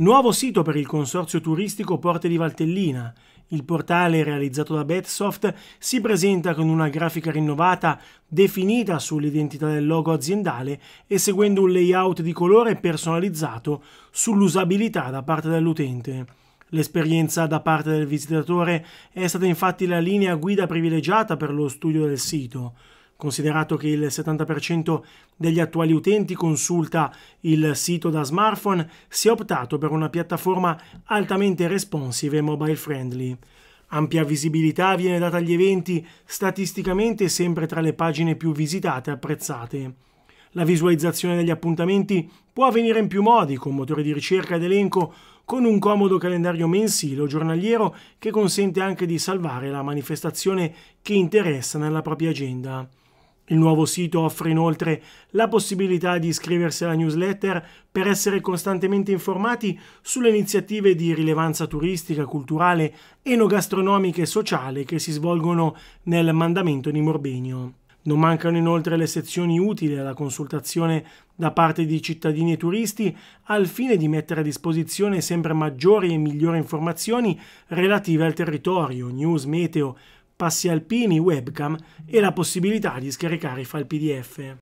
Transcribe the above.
Nuovo sito per il consorzio turistico Porte di Valtellina. Il portale realizzato da Betsoft si presenta con una grafica rinnovata definita sull'identità del logo aziendale e seguendo un layout di colore personalizzato sull'usabilità da parte dell'utente. L'esperienza da parte del visitatore è stata infatti la linea guida privilegiata per lo studio del sito. Considerato che il 70% degli attuali utenti consulta il sito da smartphone, si è optato per una piattaforma altamente responsive e mobile friendly. Ampia visibilità viene data agli eventi, statisticamente sempre tra le pagine più visitate e apprezzate. La visualizzazione degli appuntamenti può avvenire in più modi, con motore di ricerca ed elenco, con un comodo calendario mensile o giornaliero che consente anche di salvare la manifestazione che interessa nella propria agenda. Il nuovo sito offre inoltre la possibilità di iscriversi alla newsletter per essere costantemente informati sulle iniziative di rilevanza turistica, culturale, enogastronomica e sociale che si svolgono nel mandamento di Morbenio. Non mancano inoltre le sezioni utili alla consultazione da parte di cittadini e turisti al fine di mettere a disposizione sempre maggiori e migliori informazioni relative al territorio, news, meteo, passi alpini, webcam e la possibilità di scaricare i file PDF.